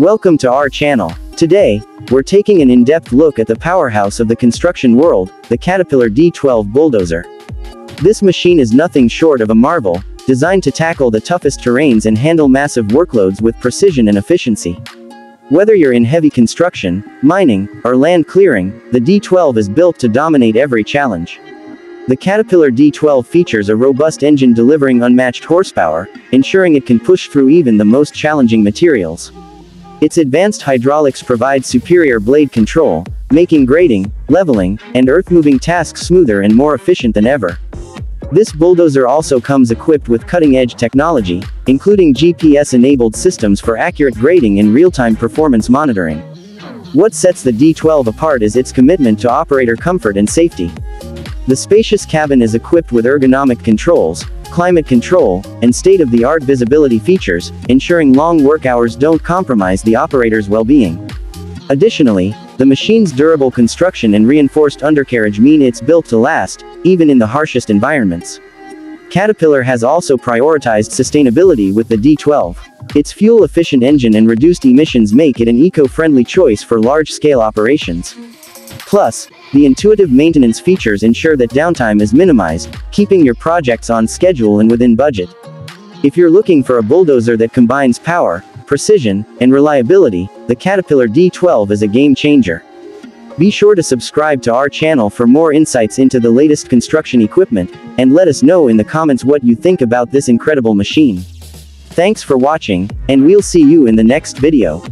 Welcome to our channel. Today, we're taking an in-depth look at the powerhouse of the construction world, the Caterpillar D12 bulldozer. This machine is nothing short of a marvel, designed to tackle the toughest terrains and handle massive workloads with precision and efficiency. Whether you're in heavy construction, mining, or land clearing, the D12 is built to dominate every challenge. The Caterpillar D12 features a robust engine delivering unmatched horsepower, ensuring it can push through even the most challenging materials. Its advanced hydraulics provide superior blade control, making grading, leveling, and earth-moving tasks smoother and more efficient than ever. This bulldozer also comes equipped with cutting-edge technology, including GPS-enabled systems for accurate grading and real-time performance monitoring. What sets the D12 apart is its commitment to operator comfort and safety. The spacious cabin is equipped with ergonomic controls, climate control, and state-of-the-art visibility features, ensuring long work hours don't compromise the operator's well-being. Additionally, the machine's durable construction and reinforced undercarriage mean it's built to last, even in the harshest environments. Caterpillar has also prioritized sustainability with the D12. Its fuel-efficient engine and reduced emissions make it an eco-friendly choice for large-scale operations. Plus, the intuitive maintenance features ensure that downtime is minimized, keeping your projects on schedule and within budget. If you're looking for a bulldozer that combines power, precision, and reliability, the Caterpillar D12 is a game changer. Be sure to subscribe to our channel for more insights into the latest construction equipment, and let us know in the comments what you think about this incredible machine. Thanks for watching, and we'll see you in the next video.